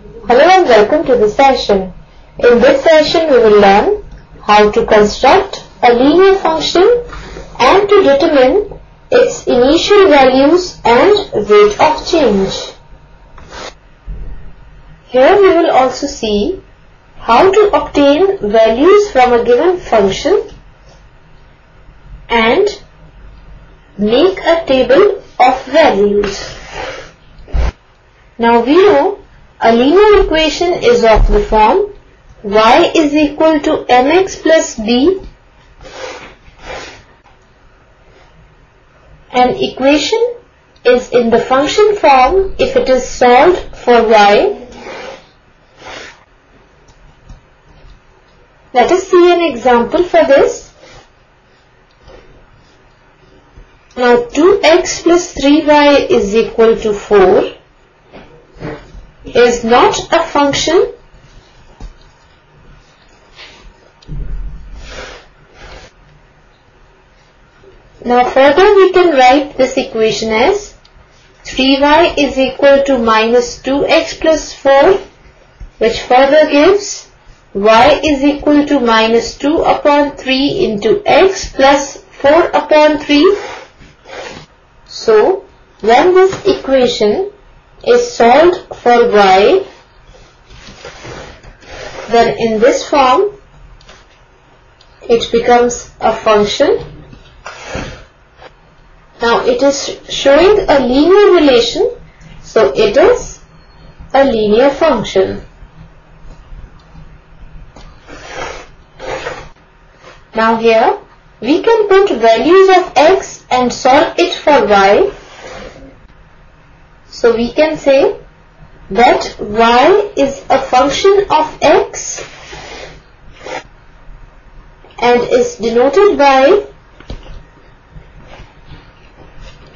Hello and welcome to the session. In this session we will learn how to construct a linear function and to determine its initial values and rate of change. Here we will also see how to obtain values from a given function and make a table of values. Now we know a linear equation is of the form y is equal to mx plus b An equation is in the function form if it is solved for y. Let us see an example for this. Now 2x plus 3y is equal to 4 is not a function Now further we can write this equation as 3y is equal to minus 2x plus 4 which further gives y is equal to minus 2 upon 3 into x plus 4 upon 3. So when this equation is solved for y then in this form it becomes a function now it is showing a linear relation, so it is a linear function. Now here we can put values of x and solve it for y. So we can say that y is a function of x and is denoted by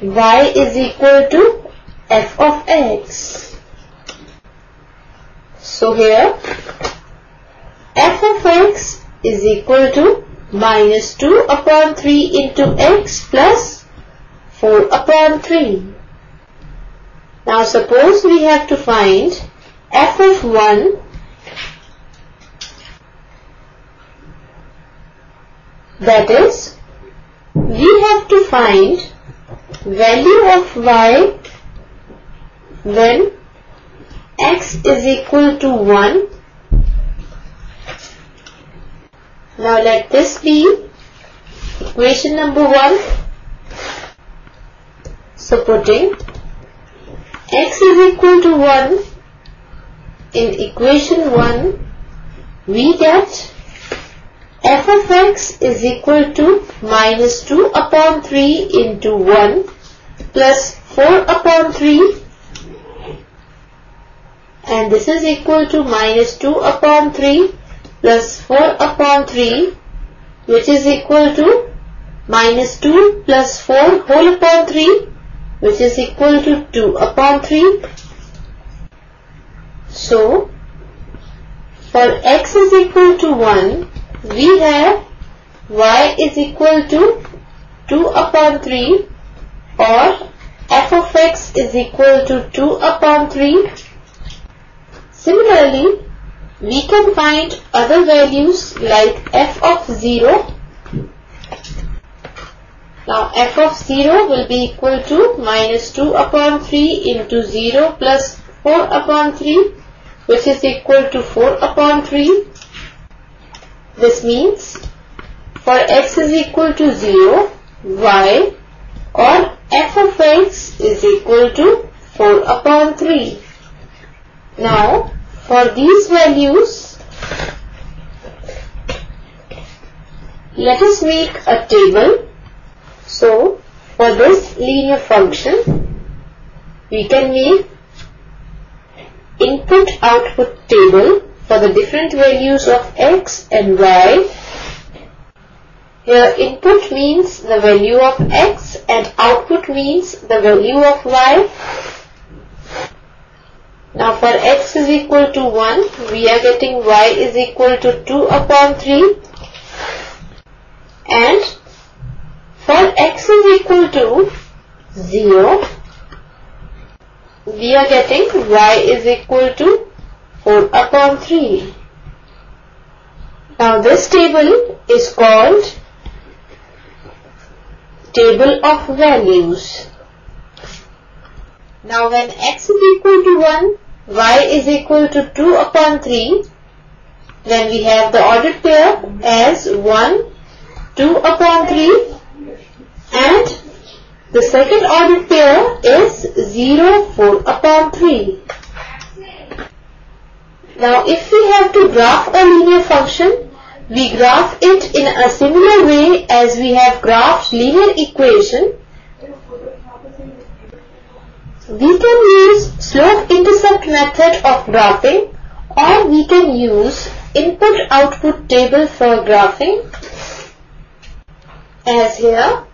y is equal to f of x. So here f of x is equal to minus 2 upon 3 into x plus 4 upon 3. Now suppose we have to find f of 1 that is we have to find value of y when x is equal to 1 now let this be equation number 1 so putting x is equal to 1 in equation 1 we get f of x is equal to minus 2 upon 3 into 1 plus 4 upon 3 and this is equal to minus 2 upon 3 plus 4 upon 3 which is equal to minus 2 plus 4 whole upon 3 which is equal to 2 upon 3. So, for x is equal to 1, we have y is equal to 2 upon 3 or f of x is equal to 2 upon 3. Similarly, we can find other values like f of 0. Now f of 0 will be equal to minus 2 upon 3 into 0 plus 4 upon 3 which is equal to 4 upon 3. This means for x is equal to 0, y or f of x is equal to 4 upon 3. Now, for these values, let us make a table. For this linear function, we can make input-output table for the different values of x and y here input means the value of x and output means the value of y. Now for x is equal to 1, we are getting y is equal to 2 upon 3. And for x is equal to 0, we are getting y is equal to 4 upon 3. Now this table is called table of values. Now when x is equal to 1, y is equal to 2 upon 3, then we have the ordered pair as 1, 2 upon 3 and the second ordered pair is 0, 4 upon 3. Now if we have to graph a linear function, we graph it in a similar way as we have graphed linear equation. We can use slope-intercept method of graphing or we can use input-output table for graphing as here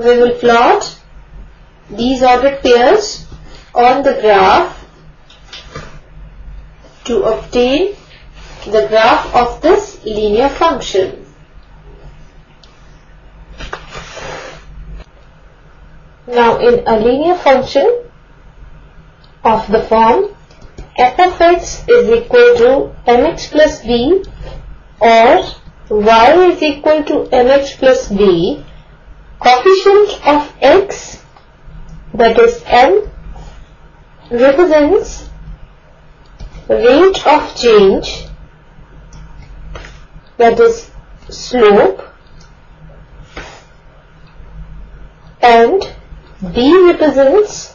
we will plot these ordered pairs on the graph to obtain the graph of this linear function. Now in a linear function of the form f of x is equal to mx plus b or y is equal to mx plus b, coefficient of x that is m represents rate of change that is slope and B represents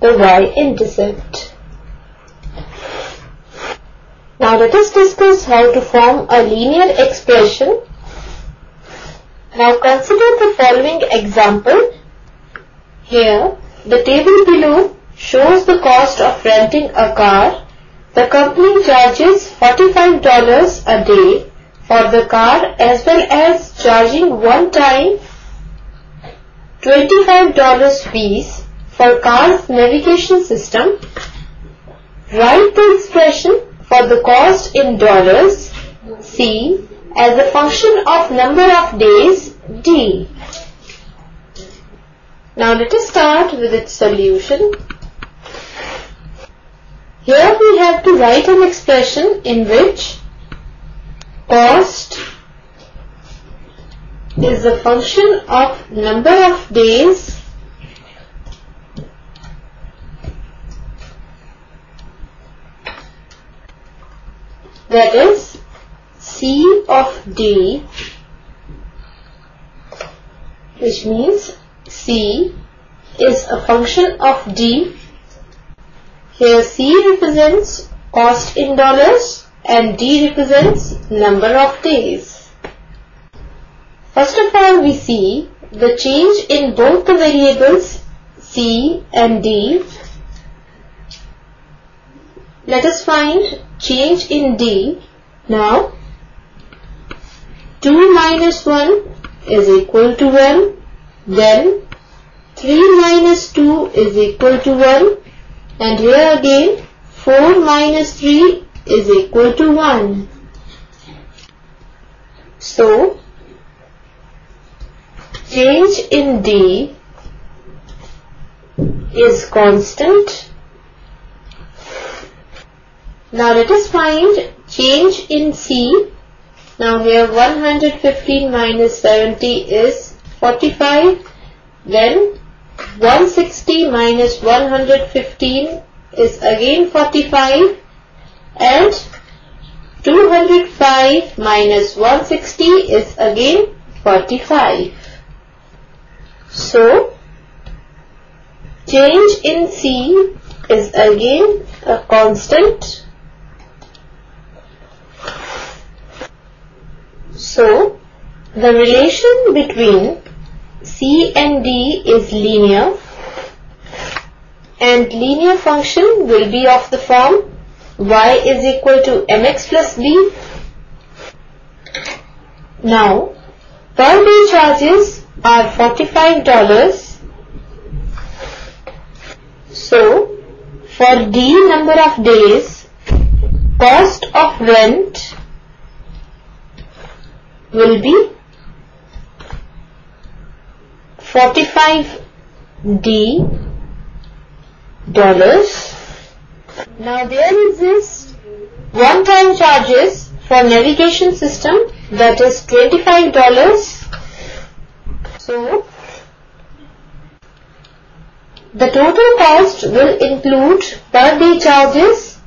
the y-intercept. Now let us discuss how to form a linear expression. Now consider the following example. Here the table below shows the cost of renting a car the company charges $45 a day for the car as well as charging one time $25 fees for car's navigation system. Write the expression for the cost in dollars C as a function of number of days D. Now let us start with its solution. Here we have to write an expression in which cost is a function of number of days that is C of D which means C is a function of D here C represents cost in dollars and D represents number of days. First of all we see the change in both the variables C and D. Let us find change in D. Now 2 minus 1 is equal to 1. Then 3 minus 2 is equal to 1 and here again 4 minus 3 is equal to 1. So, change in D is constant. Now let us find change in C. Now here 115 minus 70 is 45. Then 160 minus 115 is again 45 and 205 minus 160 is again 45. So, change in C is again a constant. So, the relation between C and D is linear and linear function will be of the form y is equal to mx plus b. Now, per day charges are $45. So, for D number of days, cost of rent will be 45 D dollars Now there exist one-time charges for navigation system that is $25. So the total cost will include per day charges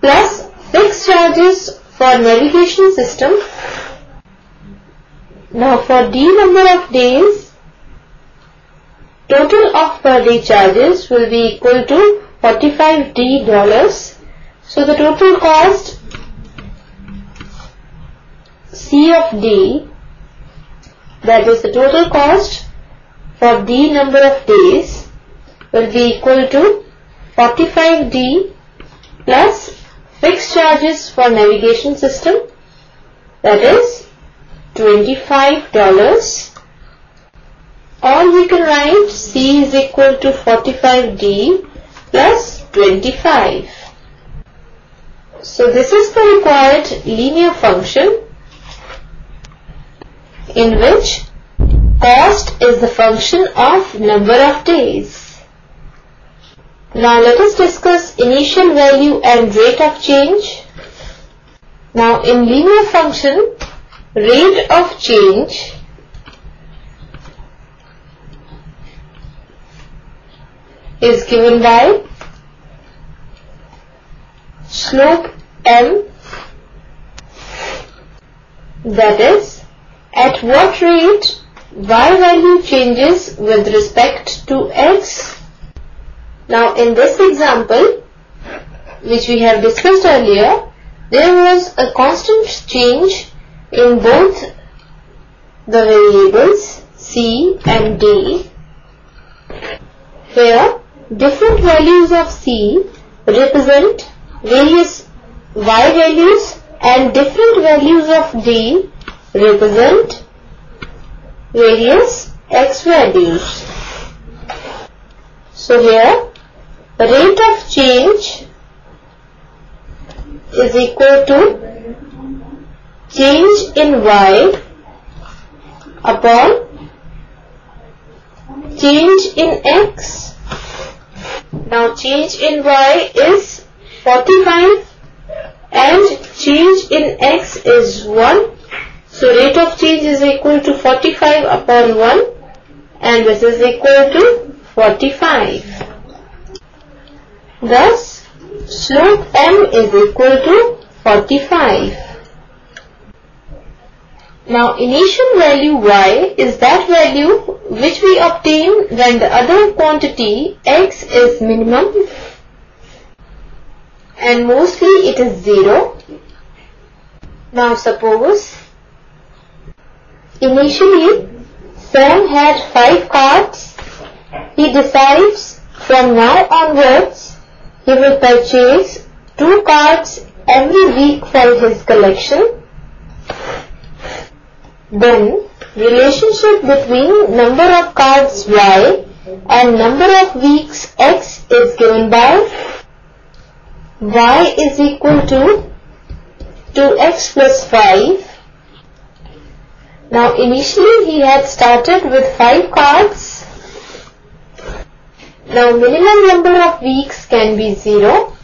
plus fixed charges for navigation system. Now for D number of days, total of per day charges will be equal to 45 D dollars. So the total cost C of D that is the total cost for D number of days will be equal to 45D plus fixed charges for navigation system that is $25 or we can write C is equal to 45D plus 25. So this is the required linear function in which cost is the function of number of days. Now let us discuss initial value and rate of change. Now in linear function, rate of change is given by slope m that is at what rate y value changes with respect to x. Now in this example which we have discussed earlier there was a constant change in both the variables c and d where different values of c represent various y values and different values of d represent various x values. So here rate of change is equal to change in y upon change in x. Now change in y is 45 and change in x is 1. So rate of change is equal to 45 upon 1 and this is equal to 45. Thus slope m is equal to 45. Now initial value y is that value which we obtain when the other quantity x is minimum and mostly it is 0. Now suppose initially Sam had 5 cards. He decides from now onwards he will purchase 2 cards every week for his collection. Then relationship between number of cards y and number of weeks x is given by y is equal to 2x plus 5. Now initially he had started with 5 cards. Now minimum number of weeks can be 0.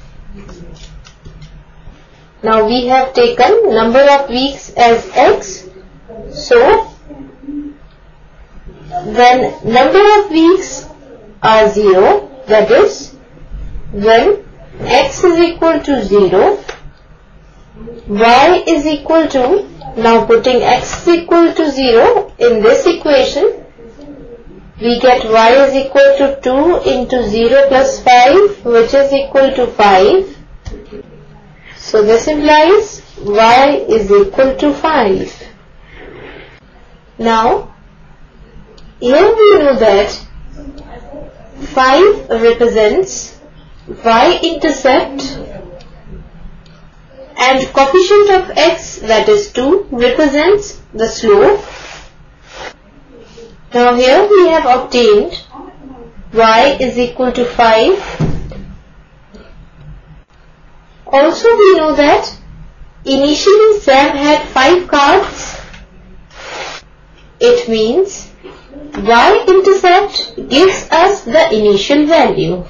Now we have taken number of weeks as x. So when number of weeks are 0 that is when x is equal to 0 y is equal to now putting x is equal to 0 in this equation we get y is equal to 2 into 0 plus 5 which is equal to 5 so this implies y is equal to 5 now here we know that 5 represents y-intercept and coefficient of x that is 2 represents the slope. Now here we have obtained y is equal to 5. Also we know that initially Sam had 5 cards. It means y-intercept gives us the initial value.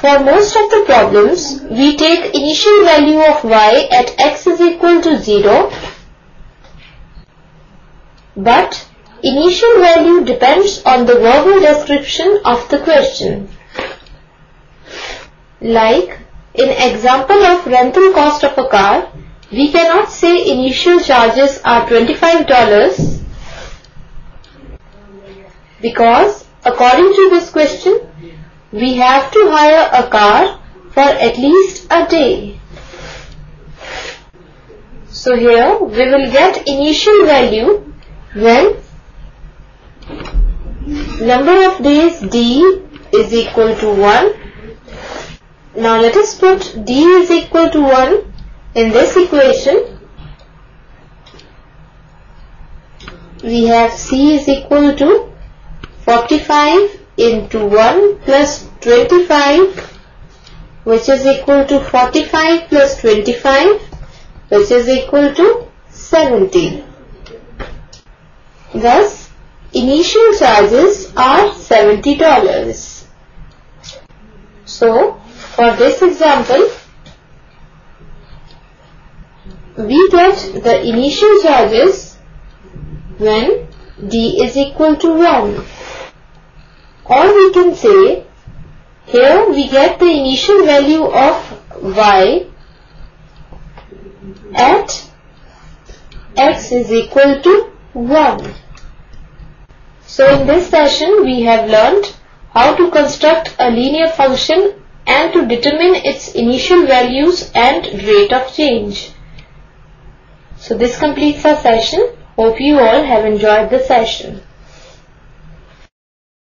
For most of the problems, we take initial value of y at x is equal to 0 but initial value depends on the verbal description of the question. Like in example of rental cost of a car, we cannot say initial charges are $25 because according to this question, we have to hire a car for at least a day. So here we will get initial value when number of days D is equal to 1. Now let us put D is equal to 1 in this equation. We have C is equal to 45 into 1 plus 25 which is equal to 45 plus 25 which is equal to 70. Thus, initial charges are $70. So, for this example, we get the initial charges when D is equal to 1. Or we can say, here we get the initial value of Y at X is equal to 1. So in this session we have learnt how to construct a linear function and to determine its initial values and rate of change. So this completes our session. Hope you all have enjoyed the session.